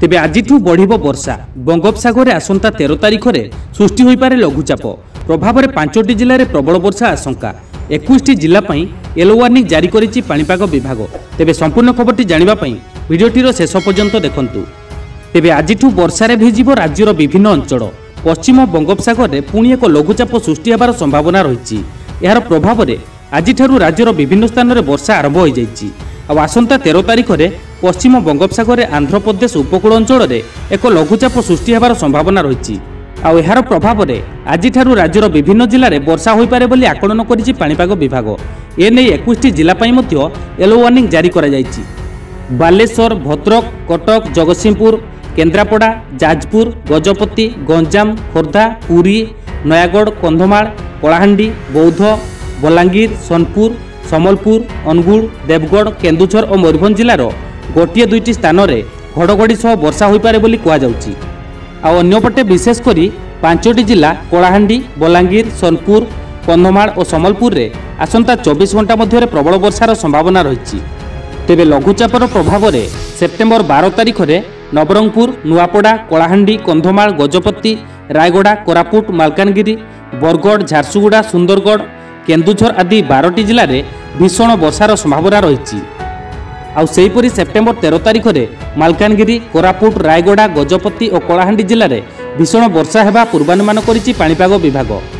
তেবে আজিঠু বড়িব বর্ষা বঙ্গোপসাগরে আসন্তা তের তারিখে সৃষ্টি হয়ে পড়ে লঘুচাপ প্রভাবে পাঁচটি জেলায় প্রবল বর্ষা আশঙ্কা একুশটি জেলা ইয়েলো ওয়ার্নিং জারি করেছে পাপাগ বিভাগ তেবে সম্পূর্ণ খবরটি জাঁয়া ভিডিওটির শেষ পর্যন্ত দেখন্তু তেবে আজিঠু বর্ষার ভিজিব রাজ্যর বিভিন্ন অঞ্চল পশ্চিম বঙ্গোপসাগরে পুঁ এক লঘুচাপ সৃষ্টি হবার সম্ভাবনা রয়েছে এর প্রভাবে আজিঠার রাজ্যর বিভিন্ন স্থানের বর্ষা আরম্ভ হয়ে যাই ଆଉ ଆସନ୍ତା ତେର ତାରିଖରେ ପଶ୍ଚିମ ବଙ୍ଗୋପସାଗରରେ ଆନ୍ଧ୍ରପ୍ରଦେଶ ଉପକୂଳ ଅଞ୍ଚଳରେ ଏକ ଲଘୁଚାପ ସୃଷ୍ଟି ହେବାର ସମ୍ଭାବନା ରହିଛି ଆଉ ଏହାର ପ୍ରଭାବରେ ଆଜିଠାରୁ ରାଜ୍ୟର ବିଭିନ୍ନ ଜିଲ୍ଲାରେ ବର୍ଷା ହୋଇପାରେ ବୋଲି ଆକଳନ କରିଛି ପାଣିପାଗ ବିଭାଗ ଏନେଇ ଏକୋଇଶଟି ଜିଲ୍ଲା ପାଇଁ ମଧ୍ୟ ୟେଲୋ ୱାର୍ଣ୍ଣିଂ ଜାରି କରାଯାଇଛି ବାଲେଶ୍ୱର ଭଦ୍ରକ କଟକ ଜଗତସିଂହପୁର କେନ୍ଦ୍ରାପଡ଼ା ଯାଜପୁର ଗଜପତି ଗଞ୍ଜାମ ଖୋର୍ଦ୍ଧା ପୁରୀ ନୟାଗଡ଼ କନ୍ଧମାଳ କଳାହାଣ୍ଡି ବୌଦ୍ଧ ବଲାଙ୍ଗୀର ସୋନପୁର সম্বলপুর অনুগুল দেবগড় কেন্দুঝর ও ময়ূরভঞ্জ জেলার গোটিয়ে দুইটি স্থানরে ঘড়ঘড়ি সহ বর্ষা হইপারে বলে কুযাচ্ছে আপটে বিশেষ করে পাঁচটি জেলা কলাহান্ডি বলাঙ্গীর সোনপুর কন্ধমাল ও সম্বলপুরে আসন্তা চব্বিশ ঘণ্টা মধ্যে প্রবল বর্ষার সম্ভাবনা রয়েছে তেবে লঘুচাপর প্রভাবে সেপ্টেম্বর বার তারিখে নবরঙ্গপুর নুয়াপড়া কলাহান্ডি কন্ধমাল গজপতি রায়গড়া কোরাপুট মালকানগিরি বরগড় ঝারসুগুড়া সুন্দরগড় କେନ୍ଦୁଝର ଆଦି ବାରଟି ଜିଲ୍ଲାରେ ଭୀଷଣ ବର୍ଷାର ସମ୍ଭାବନା ରହିଛି ଆଉ ସେହିପରି ସେପ୍ଟେମ୍ବର ତେର ତାରିଖରେ ମାଲକାନଗିରି କୋରାପୁଟ ରାୟଗଡ଼ା ଗଜପତି ଓ କଳାହାଣ୍ଡି ଜିଲ୍ଲାରେ ଭୀଷଣ ବର୍ଷା ହେବା ପୂର୍ବାନୁମାନ କରିଛି ପାଣିପାଗ ବିଭାଗ